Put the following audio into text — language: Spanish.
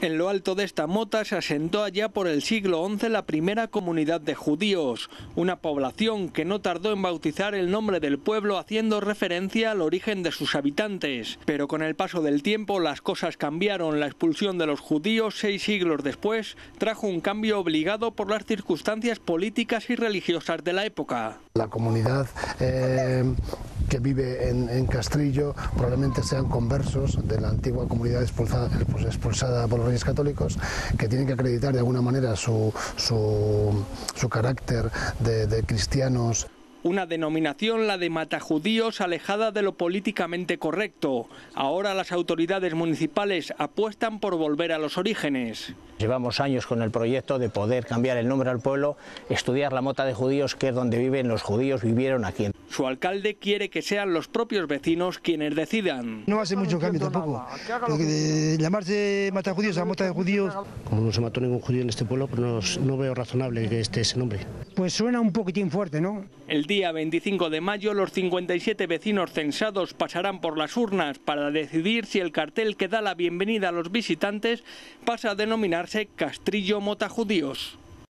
En lo alto de esta mota se asentó allá por el siglo XI la primera comunidad de judíos, una población que no tardó en bautizar el nombre del pueblo haciendo referencia al origen de sus habitantes. Pero con el paso del tiempo las cosas cambiaron. La expulsión de los judíos seis siglos después trajo un cambio obligado por las circunstancias políticas y religiosas de la época. La comunidad eh, que vive en, Castrillo probablemente sean conversos de la antigua comunidad expulsada, pues, expulsada por los reyes católicos, que tienen que acreditar de alguna manera su, su, carácter de, de cristianos una denominación, la de matajudíos, alejada de lo políticamente correcto. Ahora las autoridades municipales apuestan por volver a los orígenes. Llevamos años con el proyecto de poder cambiar el nombre al pueblo, estudiar la mota de judíos, que es donde viven los judíos, vivieron aquí. Su alcalde quiere que sean los propios vecinos quienes decidan. No hace mucho cambio tampoco. de llamarse matajudíos a mota de judíos. Como no se mató ningún judío en este pueblo, pues no, no veo razonable que esté ese nombre. Pues suena un poquitín fuerte, ¿no? El día 25 de mayo los 57 vecinos censados pasarán por las urnas para decidir si el cartel que da la bienvenida a los visitantes pasa a denominarse Castrillo Mota Judíos.